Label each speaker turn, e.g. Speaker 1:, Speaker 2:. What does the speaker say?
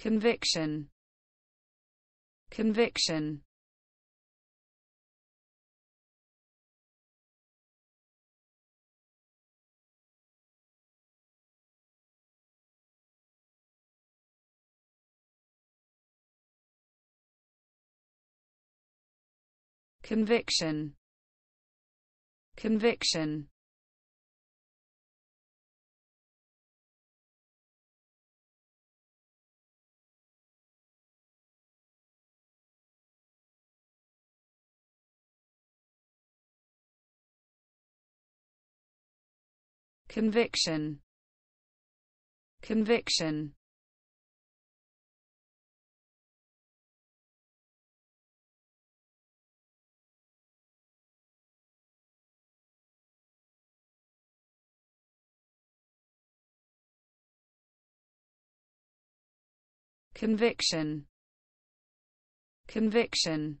Speaker 1: conviction. Conviction. Conviction. Conviction conviction. Conviction. Conviction. Conviction